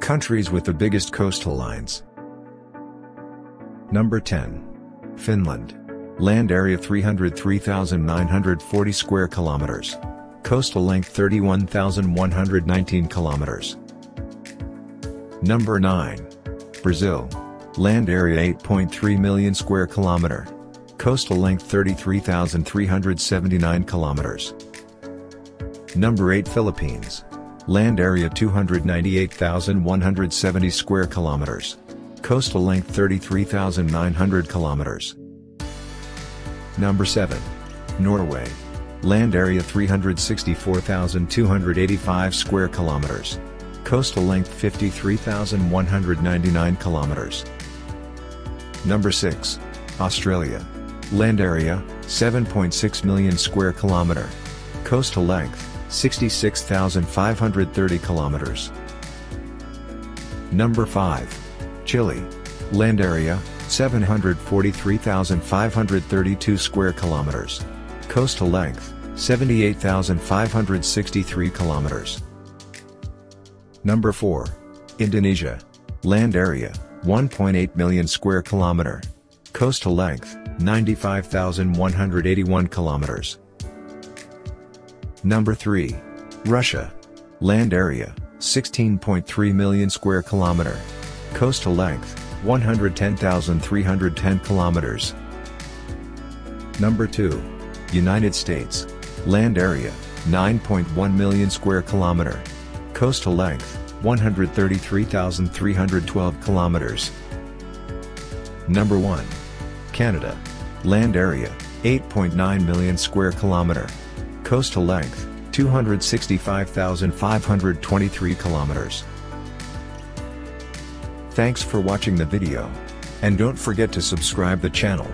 Countries with the biggest coastal lines. Number 10. Finland. Land area 303,940 square kilometers. Coastal length 31,119 kilometers. Number 9. Brazil. Land area 8.3 million square kilometer. Coastal length 33,379 kilometers. Number 8 Philippines. Land area 298,170 square kilometers. Coastal length 33,900 kilometers. Number 7. Norway. Land area 364,285 square kilometers. Coastal length 53,199 kilometers. Number 6. Australia. Land area, 7.6 million square kilometer. Coastal length, 66,530 kilometers. Number 5. Chile. Land area, 743,532 square kilometers. Coastal length, 78,563 kilometers. Number 4. Indonesia. Land area, 1.8 million square kilometer. Coastal length, 95,181 kilometers. Number 3. Russia. Land area, 16.3 million square kilometer. Coastal length, 110,310 kilometers. Number 2. United States. Land area, 9.1 million square kilometer. Coastal length, 133,312 kilometers. Number 1. Canada. Land area, 8.9 million square kilometer. Coastal length, 265,523 kilometers. Thanks for watching the video. And don't forget to subscribe the channel.